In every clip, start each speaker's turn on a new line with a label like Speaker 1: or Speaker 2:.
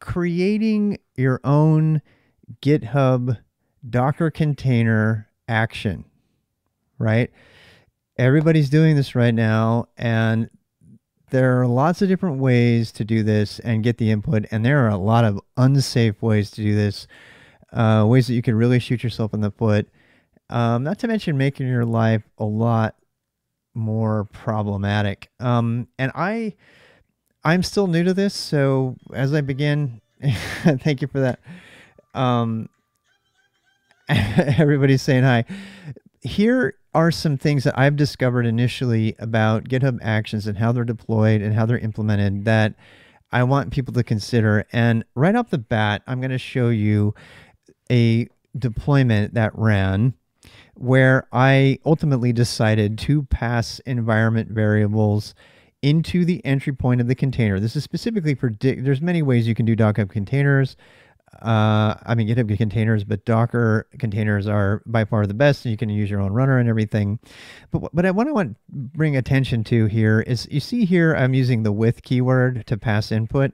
Speaker 1: creating your own GitHub Docker container action, right? Everybody's doing this right now, and there are lots of different ways to do this and get the input, and there are a lot of unsafe ways to do this, uh, ways that you can really shoot yourself in the foot. Um, not to mention making your life a lot more problematic. Um, and I, I'm still new to this, so as I begin, thank you for that. Um, everybody's saying hi. Here are some things that I've discovered initially about GitHub Actions and how they're deployed and how they're implemented that I want people to consider. And right off the bat, I'm going to show you a deployment that ran where I ultimately decided to pass environment variables into the entry point of the container. This is specifically for, there's many ways you can do Docker containers uh, I mean, GitHub containers, but Docker containers are by far the best. And you can use your own runner and everything. But what I want to bring attention to here is you see here I'm using the with keyword to pass input.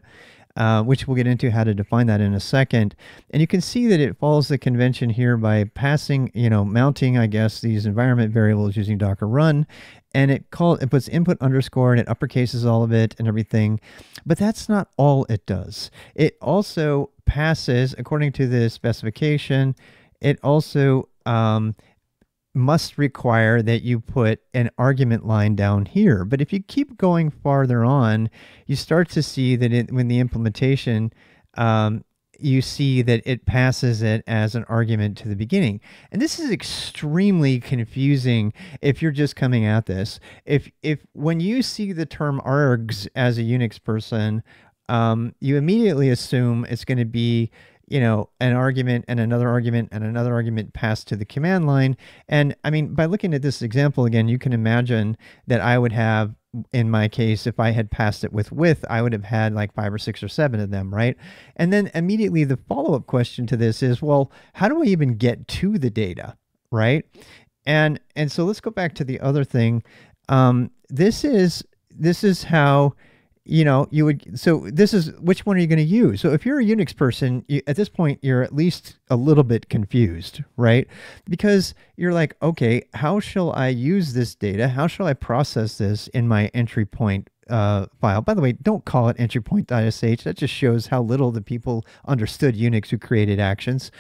Speaker 1: Uh, which we'll get into how to define that in a second. And you can see that it follows the convention here by passing, you know, mounting, I guess, these environment variables using Docker run. And it call it puts input underscore and it uppercases all of it and everything. But that's not all it does. It also passes according to the specification. It also um, must require that you put an argument line down here. But if you keep going farther on, you start to see that it, when the implementation, um, you see that it passes it as an argument to the beginning. And this is extremely confusing if you're just coming at this. If if when you see the term args as a Unix person, um, you immediately assume it's going to be you know, an argument and another argument and another argument passed to the command line. And I mean, by looking at this example again, you can imagine that I would have, in my case, if I had passed it with with, I would have had like five or six or seven of them, right? And then immediately the follow up question to this is, well, how do I even get to the data, right? And and so let's go back to the other thing. Um, this is this is how you know, you would, so this is, which one are you going to use? So if you're a Unix person, you, at this point, you're at least a little bit confused, right? Because you're like, okay, how shall I use this data? How shall I process this in my entry point uh, file? By the way, don't call it entry point.sh. That just shows how little the people understood Unix who created actions.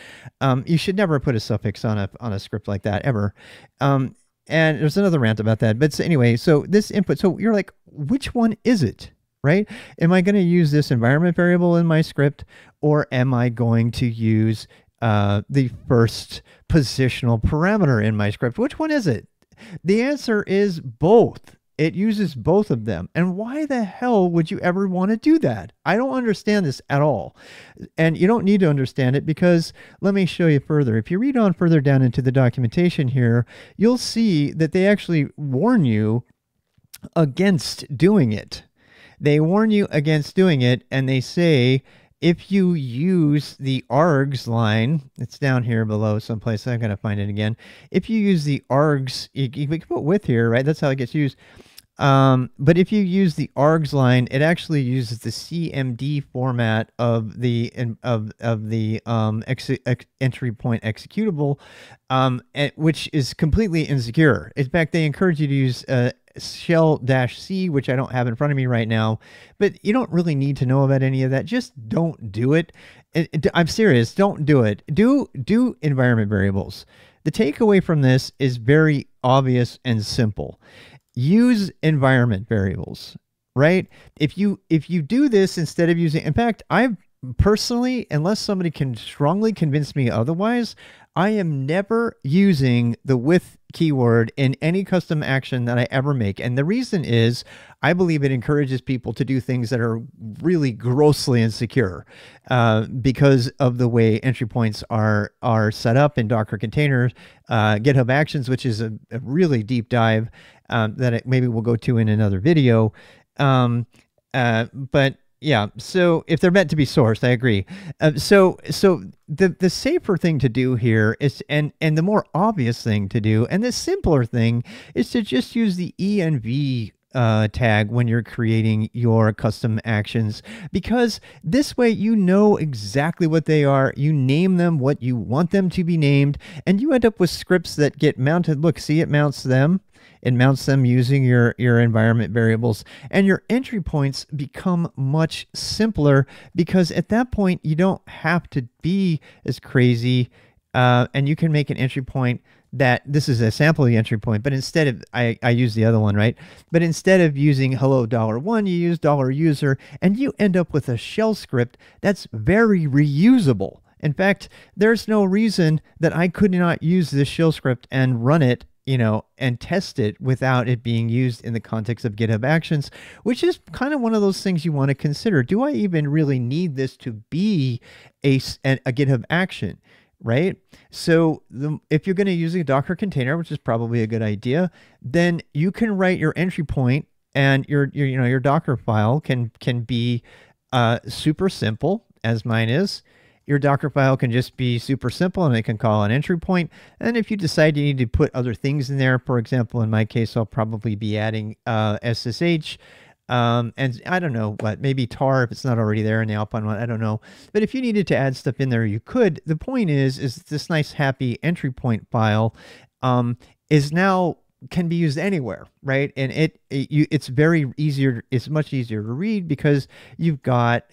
Speaker 1: Um, you should never put a suffix on a, on a script like that ever. Um, and there's another rant about that. But so anyway, so this input, so you're like, which one is it? Right? Am I going to use this environment variable in my script or am I going to use uh, the first positional parameter in my script? Which one is it? The answer is both. It uses both of them. And why the hell would you ever want to do that? I don't understand this at all. And you don't need to understand it because let me show you further. If you read on further down into the documentation here, you'll see that they actually warn you against doing it. They warn you against doing it, and they say if you use the args line, it's down here below someplace. I'm going to find it again. If you use the args, you, you can put with here, right? That's how it gets used. Um, but if you use the args line, it actually uses the CMD format of the of of the um, entry point executable, um, which is completely insecure. In fact, they encourage you to use uh, shell dash c which i don't have in front of me right now but you don't really need to know about any of that. Just don't do it. I'm serious don't do it. Do do environment variables. The takeaway from this is very obvious and simple use environment variables right? If you if you do this instead of using in fact i've personally unless somebody can strongly convince me otherwise I am never using the with keyword in any custom action that I ever make. And the reason is I believe it encourages people to do things that are really grossly insecure uh, because of the way entry points are are set up in Docker containers, uh, GitHub Actions, which is a, a really deep dive um, that maybe we'll go to in another video. Um, uh, but yeah. So if they're meant to be sourced, I agree. Uh, so so the the safer thing to do here is and and the more obvious thing to do and the simpler thing is to just use the env uh, tag when you're creating your custom actions because this way you know exactly what they are. You name them what you want them to be named, and you end up with scripts that get mounted. Look, see, it mounts them. It mounts them using your, your environment variables, and your entry points become much simpler because at that point you don't have to be as crazy, uh, and you can make an entry point that this is a sample of the entry point, but instead of I, I use the other one, right? But instead of using hello dollar one, you use dollar user, and you end up with a shell script that's very reusable. In fact, there's no reason that I could not use this shell script and run it, you know, and test it without it being used in the context of GitHub Actions, which is kind of one of those things you want to consider. Do I even really need this to be a, a GitHub action? Right? So the, if you're going to use a Docker container, which is probably a good idea, then you can write your entry point and your, your you know your Docker file can can be uh, super simple as mine is. Your Docker file can just be super simple and it can call an entry point. And if you decide you need to put other things in there, for example, in my case, I'll probably be adding uh, SSH um, and I don't know what, maybe tar if it's not already there in the Alpine one. I don't know. But if you needed to add stuff in there, you could. The point is, is this nice happy entry point file um, is now can be used anywhere, right? And it, it you, it's very easier. It's much easier to read because you've got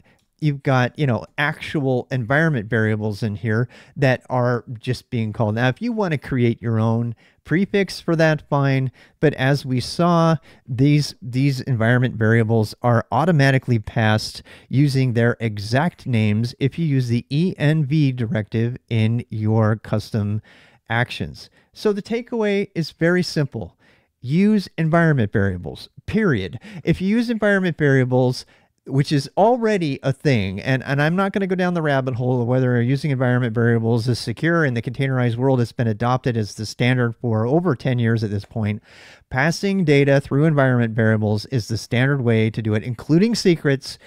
Speaker 1: you've got you know actual environment variables in here that are just being called. Now if you want to create your own prefix for that fine but as we saw these these environment variables are automatically passed using their exact names if you use the env directive in your custom actions. So the takeaway is very simple. Use environment variables period. If you use environment variables which is already a thing. And, and I'm not going to go down the rabbit hole of whether using environment variables is secure in the containerized world. It's been adopted as the standard for over 10 years at this point. Passing data through environment variables is the standard way to do it, including secrets.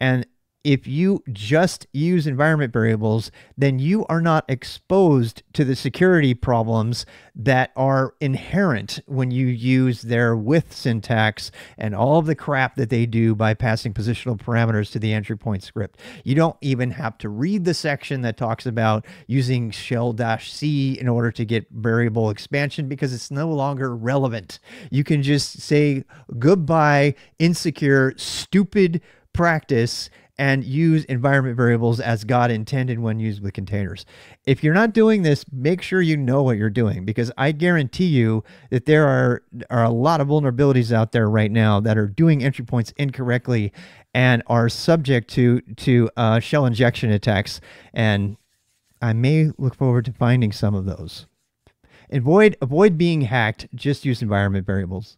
Speaker 1: And if you just use environment variables, then you are not exposed to the security problems that are inherent when you use their with syntax and all of the crap that they do by passing positional parameters to the entry point script. You don't even have to read the section that talks about using shell-c in order to get variable expansion because it's no longer relevant. You can just say goodbye, insecure, stupid practice and use environment variables as God intended when used with containers. If you're not doing this, make sure you know what you're doing because I guarantee you that there are, are a lot of vulnerabilities out there right now that are doing entry points incorrectly and are subject to, to uh, shell injection attacks. And I may look forward to finding some of those. Avoid, avoid being hacked, just use environment variables.